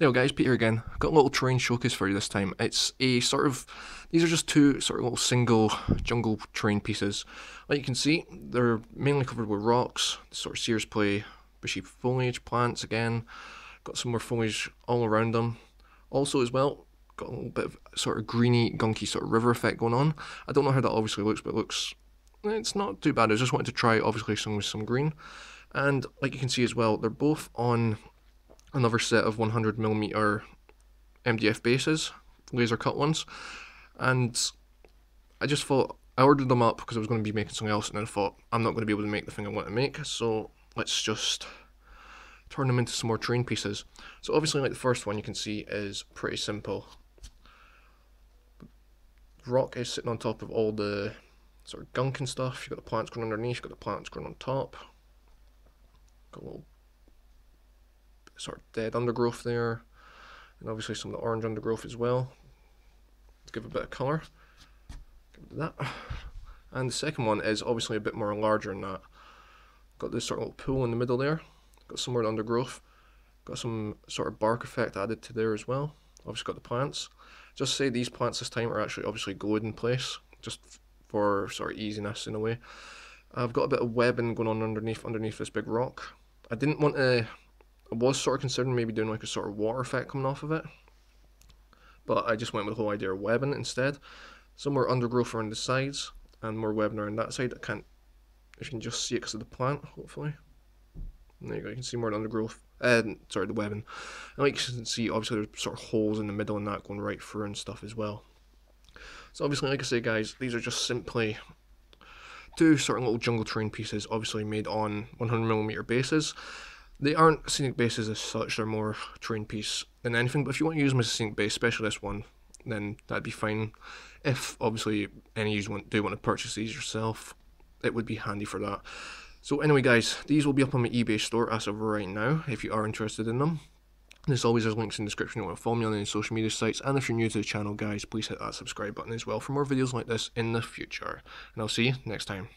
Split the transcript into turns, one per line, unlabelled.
Hello guys, Peter again. Got a little terrain showcase for you this time. It's a sort of, these are just two sort of little single jungle terrain pieces. Like you can see, they're mainly covered with rocks, sort of Sears play, bushy foliage, plants again. Got some more foliage all around them. Also as well, got a little bit of sort of greeny, gunky sort of river effect going on. I don't know how that obviously looks, but it looks, it's not too bad. I just wanted to try obviously some with some green. And like you can see as well, they're both on another set of 100mm MDF bases, laser cut ones, and I just thought I ordered them up because I was going to be making something else, and then I thought I'm not going to be able to make the thing I want to make, so let's just turn them into some more terrain pieces. So obviously, like the first one, you can see is pretty simple. Rock is sitting on top of all the sort of gunk and stuff. You've got the plants growing underneath, you've got the plants growing on top. Got a little sort of dead undergrowth there, and obviously some of the orange undergrowth as well to give a bit of colour. That. And the second one is obviously a bit more larger than that. Got this sort of little pool in the middle there. Got some more undergrowth. Got some sort of bark effect added to there as well. Obviously got the plants. Just say these plants this time are actually obviously glued in place, just for sort of easiness in a way. I've got a bit of webbing going on underneath underneath this big rock. I didn't want to I was sort of considering maybe doing like a sort of water effect coming off of it. But I just went with the whole idea of webbing instead. Some more undergrowth around the sides and more webbing around that side. I can't, if you can just see it because of the plant, hopefully. And there you go, you can see more undergrowth. Uh, sorry, the webbing. And like you can see, obviously there's sort of holes in the middle and that going right through and stuff as well. So obviously, like I say guys, these are just simply two of little jungle terrain pieces, obviously made on 100mm bases. They aren't scenic bases as such, they're more terrain piece than anything, but if you want to use them as a scenic base, especially this one, then that'd be fine. If obviously any of you want, do want to purchase these yourself, it would be handy for that. So anyway guys, these will be up on my eBay store as of right now, if you are interested in them. As always, there's links in the description you want to follow me on any social media sites, and if you're new to the channel guys, please hit that subscribe button as well for more videos like this in the future. And I'll see you next time.